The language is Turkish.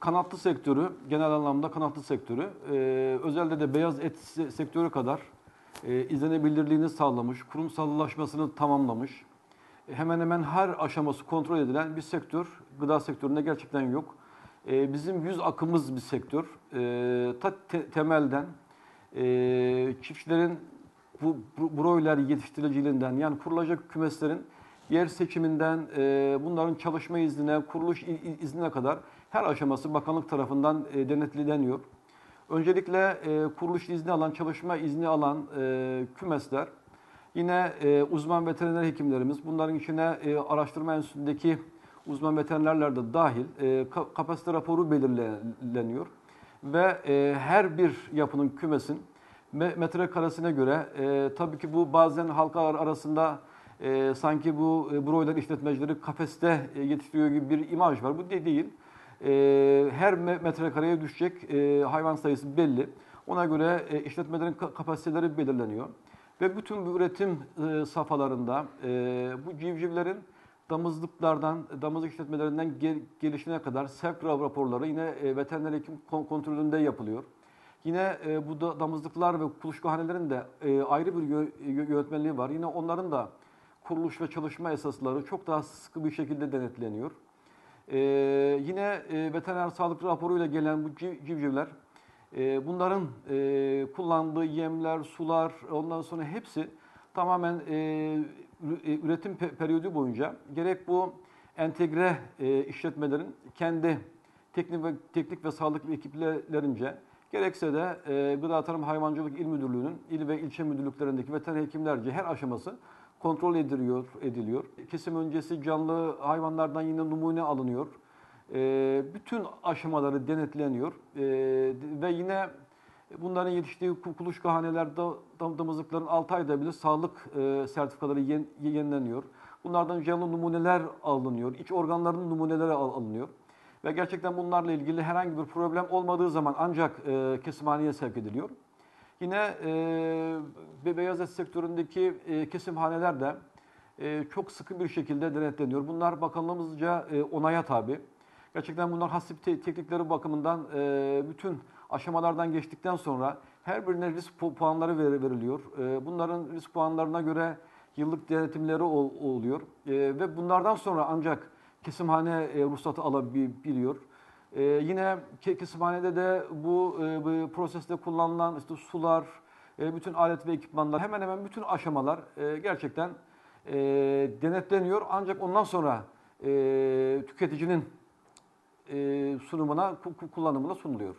kanatlı sektörü, genel anlamda kanatlı sektörü, e, özelde de beyaz et se- sektörü kadar e, izlenebilirliğini sağlamış, kurumsallaşmasını tamamlamış, e, hemen hemen her aşaması kontrol edilen bir sektör, gıda sektöründe gerçekten yok. E, bizim yüz akımız bir sektör. E, ta te- temelden e, çiftçilerin bu- broiler yetiştiriciliğinden yani kurulacak kümeslerin yer seçiminden e, bunların çalışma iznine, kuruluş iznine kadar her aşaması bakanlık tarafından e, denetleniyor. Öncelikle e, kuruluş izni alan, çalışma izni alan e, kümesler yine e, uzman veteriner hekimlerimiz bunların içine e, araştırma enstitüsündeki uzman veterinerler de dahil e, ka- kapasite raporu belirleniyor ve e, her bir yapının kümesin me- metrekaresine göre e, tabii ki bu bazen halkalar arasında e, sanki bu e, broiler işletmecileri kafeste e, yetiştiriyor gibi bir imaj var. Bu de değil. E, her me- metrekareye düşecek e, hayvan sayısı belli. Ona göre e, işletmelerin ka- kapasiteleri belirleniyor. Ve bütün bu üretim e, safhalarında e, bu civcivlerin damızlıklardan, damızlık işletmelerinden gel- gelişine kadar sevk raporları yine e, veteriner hekim kon- kontrolünde yapılıyor. Yine e, bu da damızlıklar ve kuluçkahanelerin de e, ayrı bir yö- yö- yönetmenliği var. Yine onların da kuruluş ve çalışma esasları çok daha sıkı bir şekilde denetleniyor. E, yine e, veteriner sağlık raporuyla gelen bu civ- civcivler, e, bunların e, kullandığı yemler, sular, ondan sonra hepsi tamamen e, e, üretim pe- periyodu boyunca gerek bu entegre e, işletmelerin kendi teknik ve teknik ve sağlık ekiplerince gerekse de e, Gıda Tarım Hayvancılık İl Müdürlüğü'nün il ve ilçe müdürlüklerindeki veteriner hekimlerce her aşaması kontrol ediliyor, ediliyor. Kesim öncesi canlı hayvanlardan yine numune alınıyor. E, bütün aşamaları denetleniyor E, ve yine bunların yetiştiği ku- kuluçkahanelerde dam- damızlıkların 6 ayda bile sağlık e, sertifikaları yen- yenileniyor. Bunlardan canlı numuneler alınıyor, iç organlarının numuneleri al- alınıyor. Ve gerçekten bunlarla ilgili herhangi bir problem olmadığı zaman ancak e, kesimhaneye sevk ediliyor. Yine e, be- beyaz et sektöründeki e, kesimhaneler de e, çok sıkı bir şekilde denetleniyor. Bunlar bakanlığımızca e, onaya tabi. Gerçekten bunlar hasip te- teknikleri bakımından e, bütün aşamalardan geçtikten sonra her birine risk pu- puanları ver- veriliyor. E, bunların risk puanlarına göre yıllık denetimleri ol- oluyor. E, ve bunlardan sonra ancak kesimhane e, ruhsatı alabiliyor. E, yine ke- kesimhanede de bu, e, proseste kullanılan işte sular, e, bütün alet ve ekipmanlar hemen hemen bütün aşamalar e, gerçekten e, denetleniyor. Ancak ondan sonra e, tüketicinin e, sunumuna, ku- ku- kullanımına sunuluyor.